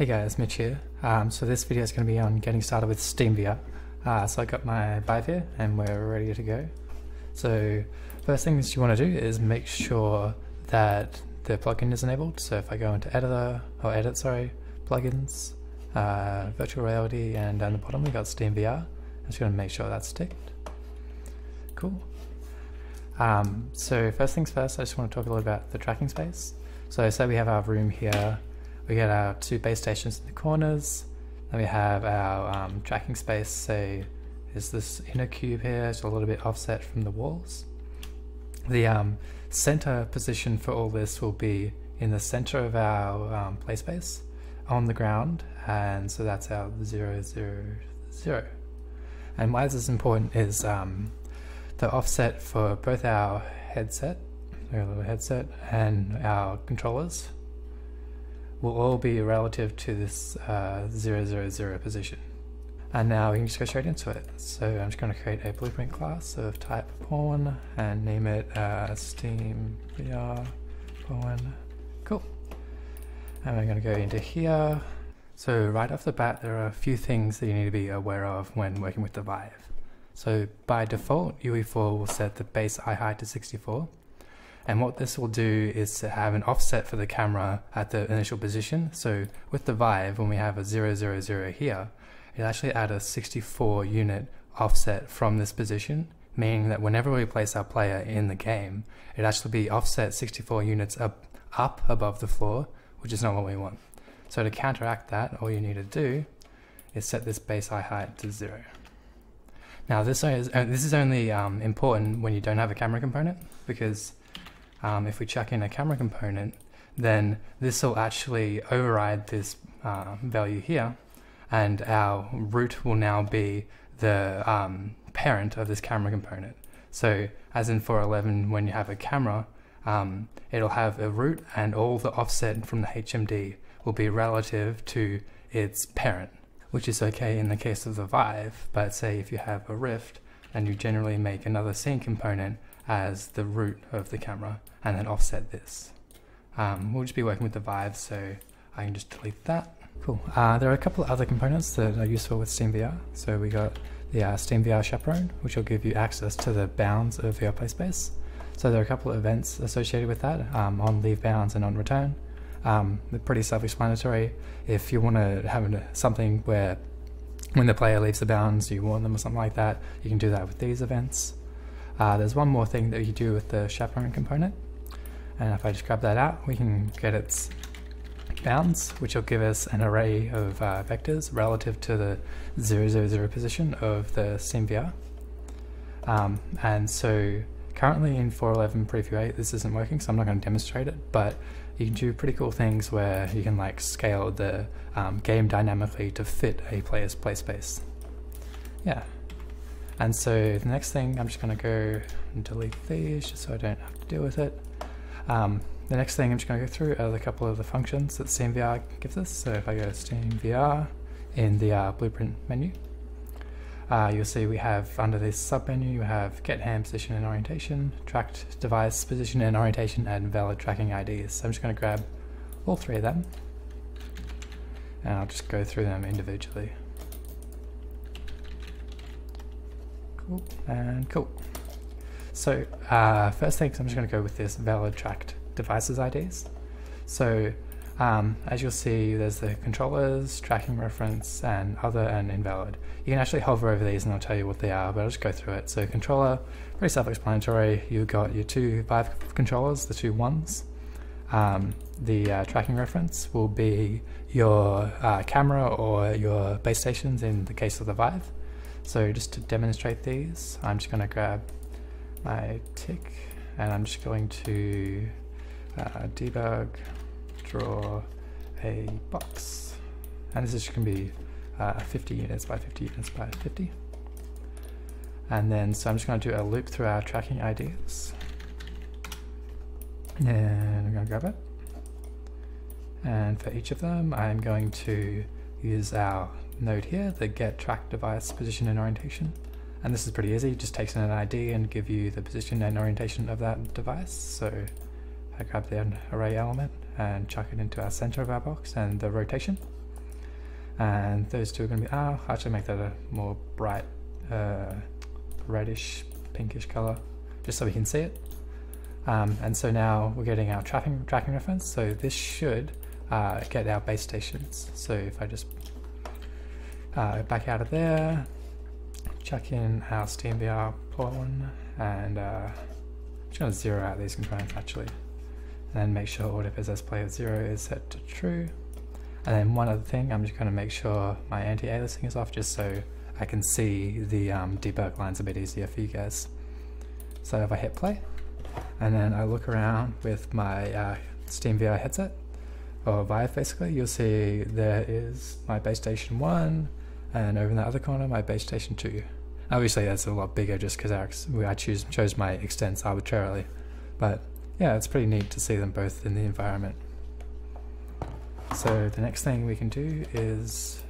Hey guys, Mitch here. Um, so this video is going to be on getting started with SteamVR. Uh, so I got my here and we're ready to go. So first things you want to do is make sure that the plugin is enabled. So if I go into editor, or edit sorry, plugins, uh, virtual reality and down the bottom we got SteamVR. I'm just going to make sure that's ticked. Cool. Um, so first things first, I just want to talk a little about the tracking space. So say we have our room here we get our two base stations in the corners. Then we have our um, tracking space, say, is this inner cube here, it's a little bit offset from the walls. The um, center position for all this will be in the center of our um, play space on the ground, and so that's our zero, zero, zero. And why this is important is um, the offset for both our headset, our little headset, and our controllers will all be relative to this uh, 000 position. And now we can just go straight into it. So I'm just going to create a blueprint class of type pawn and name it uh, Steam VR pawn. Cool. And we're going to go into here. So right off the bat, there are a few things that you need to be aware of when working with the Vive. So by default, UE4 will set the base eye height to 64 and what this will do is to have an offset for the camera at the initial position. So with the Vive, when we have a 000 here, it actually add a 64 unit offset from this position, meaning that whenever we place our player in the game, it actually be offset 64 units up, up above the floor, which is not what we want. So to counteract that, all you need to do is set this base eye height to zero. Now this is, this is only um, important when you don't have a camera component because um, if we chuck in a camera component, then this will actually override this uh, value here, and our root will now be the um, parent of this camera component. So as in 411, when you have a camera, um, it'll have a root and all the offset from the HMD will be relative to its parent, which is okay in the case of the Vive, but say if you have a Rift and you generally make another scene component as the root of the camera, and then offset this. Um, we'll just be working with the Vive, so I can just delete that. Cool. Uh, there are a couple of other components that are useful with SteamVR. So we got the uh, SteamVR Chaperone, which will give you access to the bounds of VR play space. So there are a couple of events associated with that um, on leave bounds and on return. Um, they're pretty self-explanatory. If you want to have something where when the player leaves the bounds, you warn them or something like that, you can do that with these events. Uh, there's one more thing that you do with the chaperone component. And if I just grab that out, we can get its bounds, which will give us an array of uh, vectors relative to the 000 position of the SteamVR. Um, and so currently in 4.11 preview 8 this isn't working so I'm not going to demonstrate it but you can do pretty cool things where you can like scale the um, game dynamically to fit a player's play space. Yeah. And so the next thing I'm just going to go and delete these just so I don't have to deal with it. Um, the next thing I'm just going to go through are a couple of the functions that SteamVR gives us. So if I go to SteamVR in the uh, blueprint menu, uh, you'll see we have under this sub menu, you have get hand position and orientation, tracked device position and orientation, and valid tracking IDs. So I'm just going to grab all three of them and I'll just go through them individually. And cool. So uh, first things, I'm just going to go with this valid tracked devices IDs. So um, as you'll see, there's the controllers, tracking reference, and other and invalid. You can actually hover over these and I'll tell you what they are, but I'll just go through it. So controller, very self-explanatory. You've got your two Vive controllers, the two ones. Um, the uh, tracking reference will be your uh, camera or your base stations in the case of the Vive. So just to demonstrate these, I'm just going to grab my tick and I'm just going to uh, debug, draw a box. And this is going to be uh, 50 units by 50 units by 50. And then, so I'm just going to do a loop through our tracking IDs. And I'm going to grab it. And for each of them, I'm going to use our node here, the get track device position and orientation. And this is pretty easy, just takes in an ID and give you the position and orientation of that device. So I grab the array element and chuck it into our center of our box and the rotation. and those two are going to be, oh, I'll actually make that a more bright uh, reddish pinkish color just so we can see it. Um, and so now we're getting our tracking, tracking reference. So this should uh, get our base stations. So if I just uh, back out of there, chuck in our SteamVR pawn, and uh, I'm just to zero out these components actually. And then make sure AutoPossess Player zero is set to true. And then one other thing, I'm just going to make sure my anti-aliasing is off just so I can see the um, debug lines a bit easier for you guys. So if I hit play, and then I look around with my uh, SteamVR headset, or Vive basically, you'll see there is my base station 1, and over in the other corner my base station 2. Obviously that's a lot bigger just because I choose, chose my extents arbitrarily, but yeah, it's pretty neat to see them both in the environment. So the next thing we can do is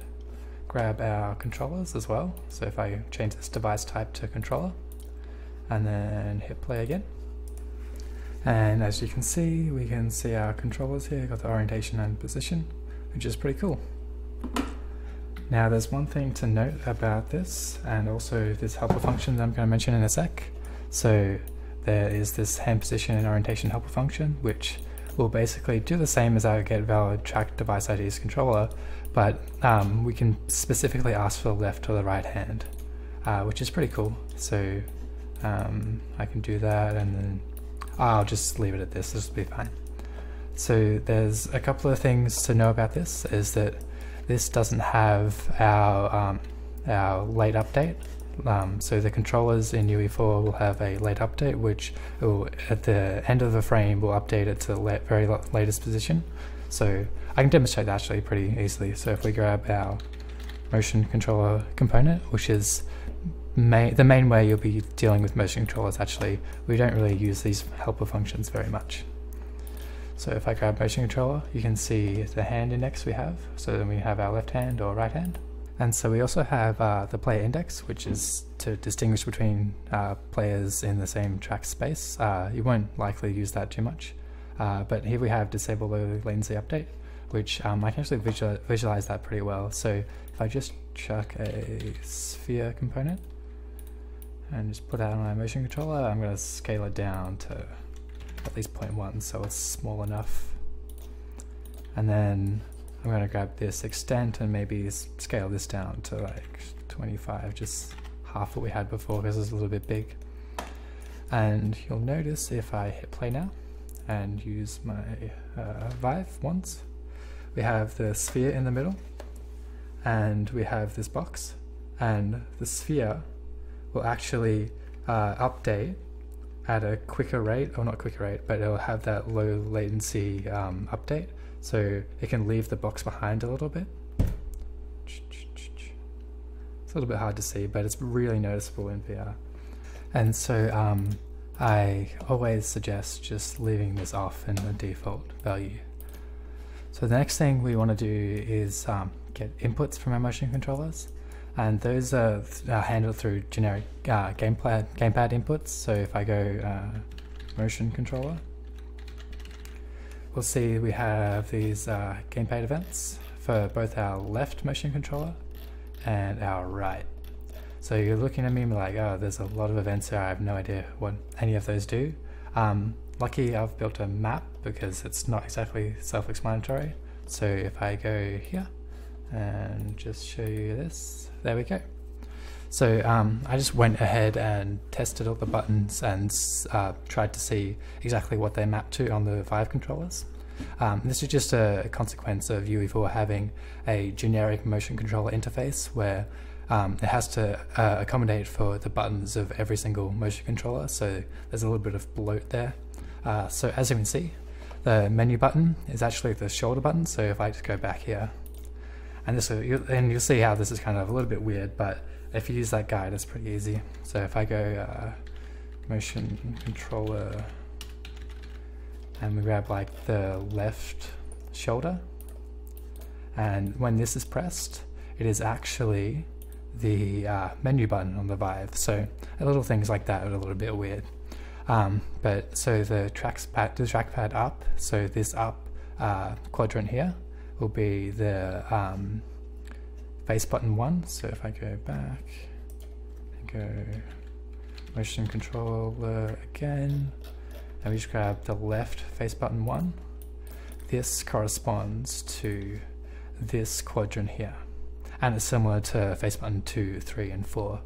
grab our controllers as well. So if I change this device type to controller and then hit play again. And as you can see, we can see our controllers here, got the orientation and position, which is pretty cool. Now there's one thing to note about this, and also this helper function that I'm going to mention in a sec. So there is this hand position and orientation helper function, which will basically do the same as our get valid track device IDs controller, but um, we can specifically ask for the left or the right hand, uh, which is pretty cool. So um, I can do that and then I'll just leave it at this, this will be fine. So there's a couple of things to know about this, is that this doesn't have our, um, our late update. Um, so the controllers in UE4 will have a late update, which will, at the end of the frame will update it to the very latest position. So I can demonstrate that actually pretty easily. So if we grab our motion controller component, which is main, the main way you'll be dealing with motion controllers actually, we don't really use these helper functions very much. So if I grab motion controller, you can see the hand index we have. So then we have our left hand or right hand. And so we also have uh, the player index, which is to distinguish between uh, players in the same track space. Uh, you won't likely use that too much. Uh, but here we have disable low latency update, which um, I can actually visual visualize that pretty well. So if I just chuck a sphere component, and just put that on my motion controller. I'm going to scale it down to at least 0.1 so it's small enough. And then I'm going to grab this extent and maybe scale this down to like 25, just half what we had before because it's a little bit big. And you'll notice if I hit play now and use my uh, Vive once, we have the sphere in the middle and we have this box and the sphere will actually uh, update at a quicker rate, or not quicker rate, but it'll have that low latency um, update, so it can leave the box behind a little bit. It's a little bit hard to see, but it's really noticeable in VR. And so um, I always suggest just leaving this off in the default value. So the next thing we want to do is um, get inputs from our motion controllers and those are uh, handled through generic uh, gamepad gamepad inputs. So if I go uh, motion controller, we'll see we have these uh, gamepad events for both our left motion controller and our right. So you're looking at me like, oh, there's a lot of events here. I have no idea what any of those do. Um, lucky I've built a map because it's not exactly self-explanatory. So if I go here and just show you this, there we go. So um, I just went ahead and tested all the buttons and uh, tried to see exactly what they map to on the Vive controllers. Um, this is just a consequence of UE4 having a generic motion controller interface where um, it has to uh, accommodate for the buttons of every single motion controller, so there's a little bit of bloat there. Uh, so as you can see, the menu button is actually the shoulder button, so if I just go back here, and this will, and you'll see how this is kind of a little bit weird, but if you use that guide, it's pretty easy. So if I go uh, motion controller and we grab like the left shoulder, and when this is pressed, it is actually the uh, menu button on the Vive. So a little things like that are a little bit weird. Um, but so the trackpad, the trackpad up, so this up uh, quadrant here will be the um, face button 1. So if I go back and go motion controller again, and we just grab the left face button 1, this corresponds to this quadrant here. And it's similar to face button 2, 3, and 4.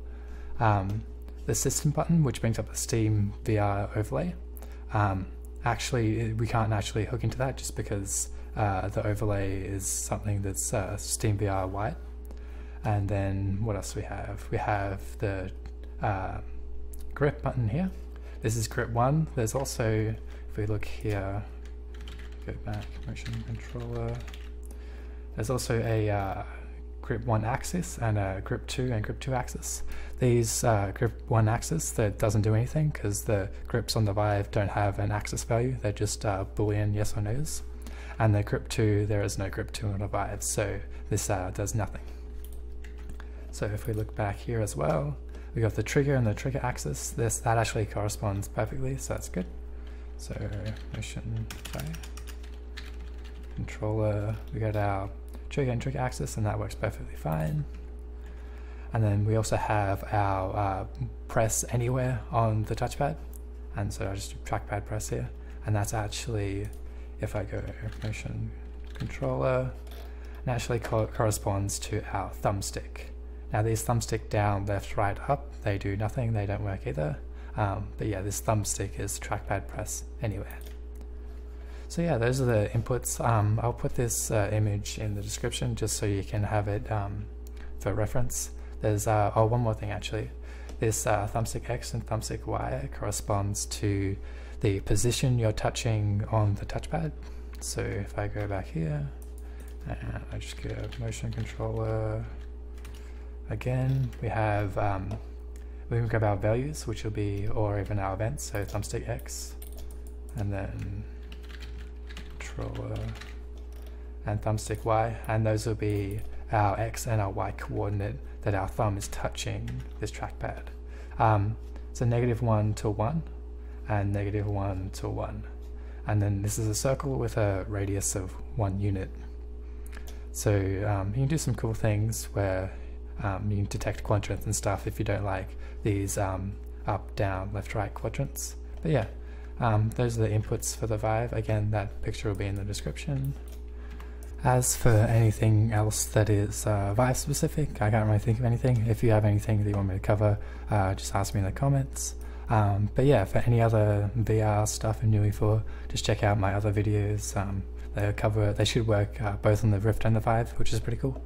Um, the system button, which brings up the Steam VR overlay, um, actually we can't actually hook into that just because uh, the overlay is something that's uh, Steam VR white. And then what else we have? We have the uh, grip button here. This is grip one. There's also, if we look here, go back, motion controller. There's also a uh, grip one axis and a grip two and grip two axis. These uh, grip one axis that doesn't do anything because the grips on the Vive don't have an axis value. They're just uh, boolean yes or no's. And the grip two, there is no grip two on the Vive, so this uh, does nothing. So if we look back here as well, we got the trigger and the trigger axis. This that actually corresponds perfectly, so that's good. So motion sorry. Controller, we got our trigger and trigger axis, and that works perfectly fine. And then we also have our uh, press anywhere on the touchpad, and so I just trackpad press here, and that's actually if I go motion controller, naturally co corresponds to our thumbstick. Now these thumbstick down, left, right, up, they do nothing, they don't work either. Um, but yeah, this thumbstick is trackpad press anywhere. So yeah, those are the inputs. Um, I'll put this uh, image in the description just so you can have it um, for reference. There's uh, oh one more thing actually. This uh, thumbstick X and thumbstick Y corresponds to the position you're touching on the touchpad. So if I go back here, and I just get a motion controller Again, we have, um, we can grab our values, which will be, or even our events, so thumbstick X, and then controller and thumbstick Y, and those will be our X and our Y coordinate that our thumb is touching this trackpad. Um, so negative 1 to 1, and negative 1 to 1. And then this is a circle with a radius of 1 unit. So um, you can do some cool things where um, you can detect quadrants and stuff if you don't like these um, up, down, left, right quadrants. But yeah, um, those are the inputs for the Vive. Again, that picture will be in the description. As for anything else that is uh, Vive specific, I can't really think of anything. If you have anything that you want me to cover, uh, just ask me in the comments. Um, but yeah, for any other VR stuff in UE4, just check out my other videos. Um, they cover, they should work uh, both on the Rift and the Vive, which is pretty cool.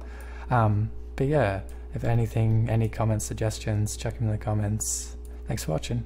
Um, but yeah, if anything, any comments, suggestions, check them in the comments. Thanks for watching.